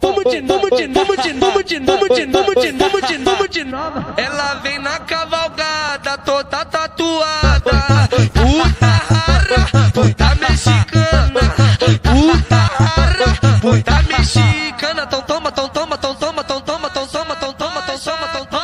Vamos de novo, de novo, de novo, de novo. Ela vem na cavalgada, toda tatuada. Puta rara, puta mexicana. Puta rara, puta mexicana. Tão toma, tão toma, tão toma, tão toma, tão toma, tão toma, tão toma, tão toma.